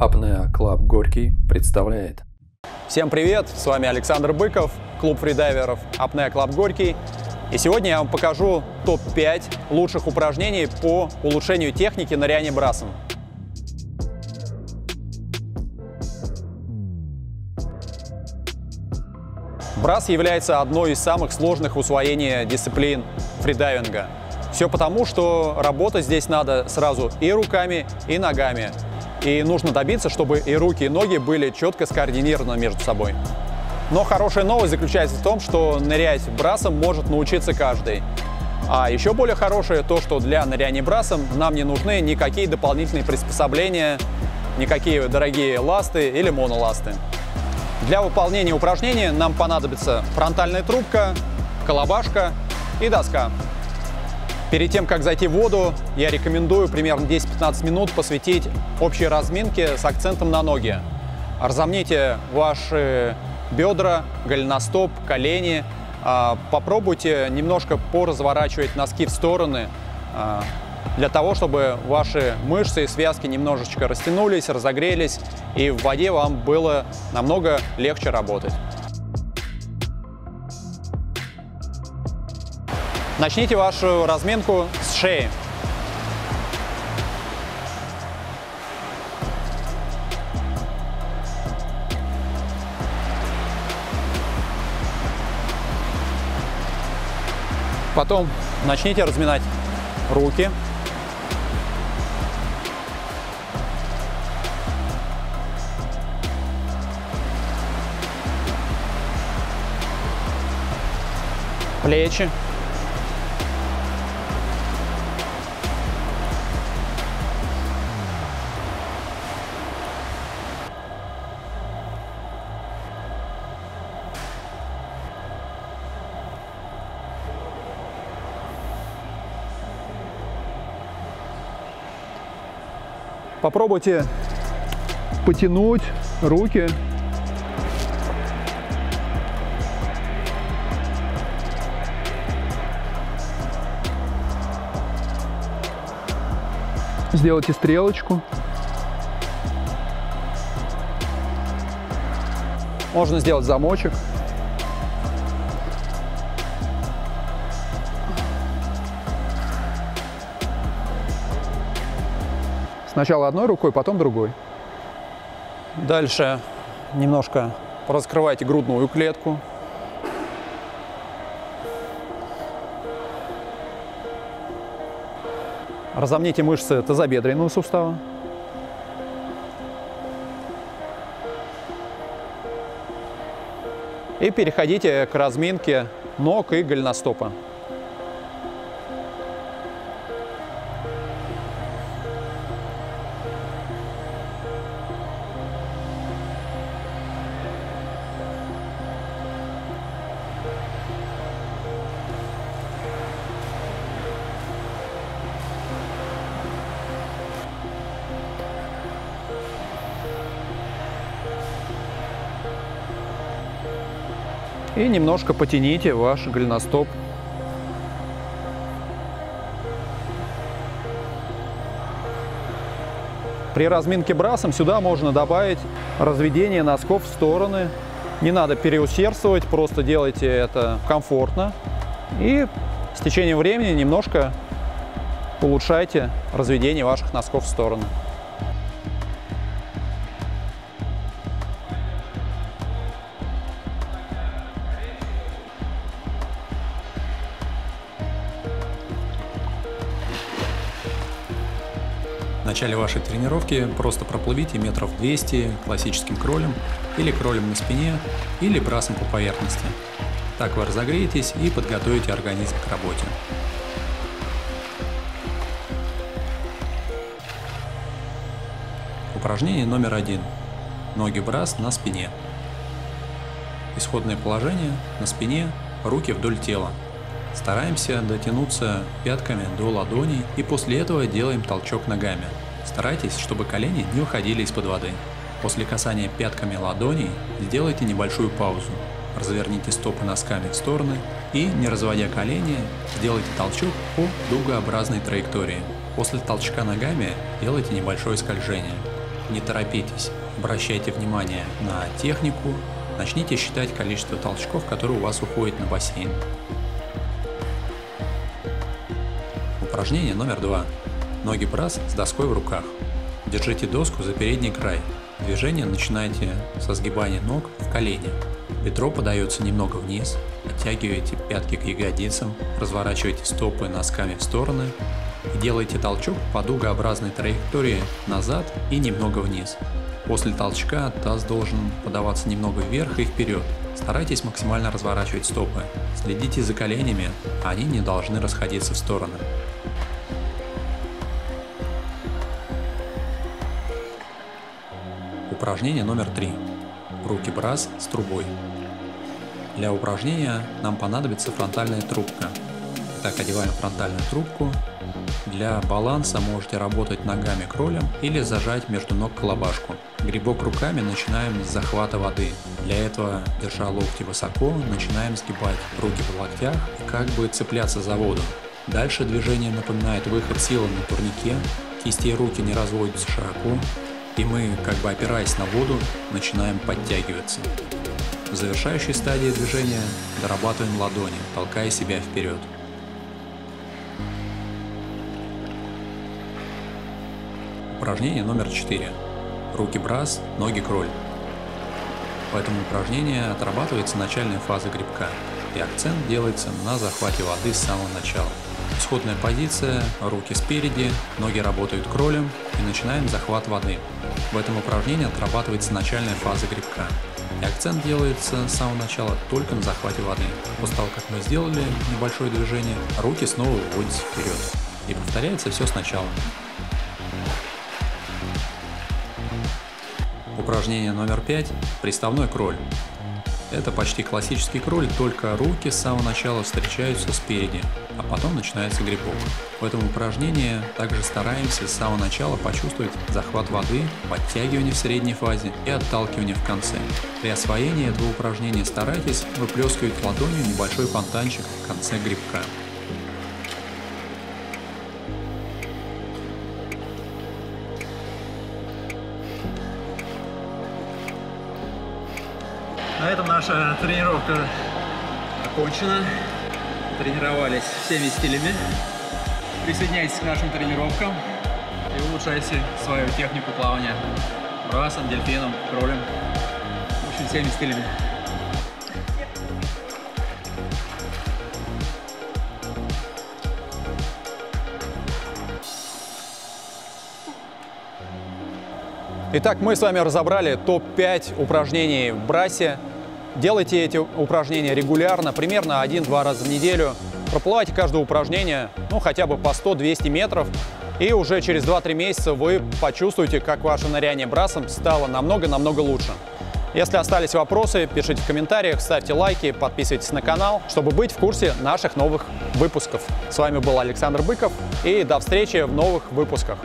Apnea Club Горький представляет. Всем привет, с вами Александр Быков, клуб фридайверов Apnea Club Горький. И сегодня я вам покажу топ-5 лучших упражнений по улучшению техники ныряния брасом. Брас является одной из самых сложных в усвоении дисциплин фридайвинга. Все потому, что работать здесь надо сразу и руками, и ногами. И нужно добиться, чтобы и руки, и ноги были четко скоординированы между собой. Но хорошая новость заключается в том, что нырять брасом может научиться каждый. А еще более хорошее то, что для ныряния брасом нам не нужны никакие дополнительные приспособления, никакие дорогие ласты или моноласты. Для выполнения упражнения нам понадобится фронтальная трубка, колобашка и доска. Перед тем, как зайти в воду, я рекомендую примерно 10-15 минут посвятить общей разминке с акцентом на ноги. Разомните ваши бедра, голеностоп, колени. А, попробуйте немножко поразворачивать носки в стороны, а, для того, чтобы ваши мышцы и связки немножечко растянулись, разогрелись, и в воде вам было намного легче работать. Начните вашу разминку с шеи. Потом начните разминать руки. Плечи. Попробуйте потянуть руки. Сделайте стрелочку. Можно сделать замочек. Сначала одной рукой, потом другой. Дальше немножко раскрывайте грудную клетку. Разомните мышцы тазобедренного сустава. И переходите к разминке ног и голеностопа. И немножко потяните ваш голеностоп. При разминке брасом сюда можно добавить разведение носков в стороны. Не надо переусердствовать, просто делайте это комфортно. И с течением времени немножко улучшайте разведение ваших носков в стороны. Начале вашей тренировки просто проплывите метров 200 классическим кролем или кролем на спине или брасом по поверхности. Так вы разогреетесь и подготовите организм к работе. Упражнение номер один. Ноги брас на спине. Исходное положение на спине, руки вдоль тела. Стараемся дотянуться пятками до ладоней и после этого делаем толчок ногами. Старайтесь, чтобы колени не уходили из-под воды. После касания пятками ладоней сделайте небольшую паузу. Разверните стопы носками в стороны и, не разводя колени, сделайте толчок по дугообразной траектории. После толчка ногами делайте небольшое скольжение. Не торопитесь, обращайте внимание на технику, начните считать количество толчков, которые у вас уходит на бассейн. Упражнение номер два. Ноги брас с доской в руках. Держите доску за передний край. Движение начинайте со сгибания ног в колени. Бедро подается немного вниз, оттягиваете пятки к ягодицам, разворачивайте стопы носками в стороны и делайте толчок по дугообразной траектории назад и немного вниз. После толчка таз должен подаваться немного вверх и вперед. Старайтесь максимально разворачивать стопы. Следите за коленями, они не должны расходиться в стороны. Упражнение номер три. Руки брас с трубой. Для упражнения нам понадобится фронтальная трубка. Так одеваем фронтальную трубку. Для баланса можете работать ногами кролем или зажать между ног колобашку. Грибок руками начинаем с захвата воды. Для этого, держа локти высоко, начинаем сгибать руки в локтях и как бы цепляться за воду. Дальше движение напоминает выход силы на турнике, кисти и руки не разводятся широко, и мы, как бы опираясь на воду, начинаем подтягиваться. В завершающей стадии движения дорабатываем ладони, толкая себя вперед. Упражнение номер 4. Руки брас, ноги кроль. В этом упражнении отрабатывается начальная фаза грибка, и акцент делается на захвате воды с самого начала. Исходная позиция, руки спереди, ноги работают кролем и начинаем захват воды. В этом упражнении отрабатывается начальная фаза грибка. И акцент делается с самого начала только на захвате воды. После того, как мы сделали небольшое движение, руки снова выводятся вперед. И повторяется все сначала. Упражнение номер пять. Приставной кроль. Это почти классический кроль, только руки с самого начала встречаются спереди, а потом начинается грибок. В этом упражнении также стараемся с самого начала почувствовать захват воды, подтягивание в средней фазе и отталкивание в конце. При освоении этого упражнения старайтесь выплескивать ладонью небольшой фонтанчик в конце грибка. На этом наша тренировка окончена. Тренировались всеми стилями. Присоединяйтесь к нашим тренировкам и улучшайте свою технику плавания. Брасом, дельфином, кролем. В общем, всеми стилями. Итак, мы с вами разобрали топ-5 упражнений в брасе. Делайте эти упражнения регулярно, примерно 1-2 раза в неделю. Проплывайте каждое упражнение, ну, хотя бы по 100-200 метров. И уже через 2-3 месяца вы почувствуете, как ваше ныряние брасом стало намного-намного лучше. Если остались вопросы, пишите в комментариях, ставьте лайки, подписывайтесь на канал, чтобы быть в курсе наших новых выпусков. С вами был Александр Быков и до встречи в новых выпусках.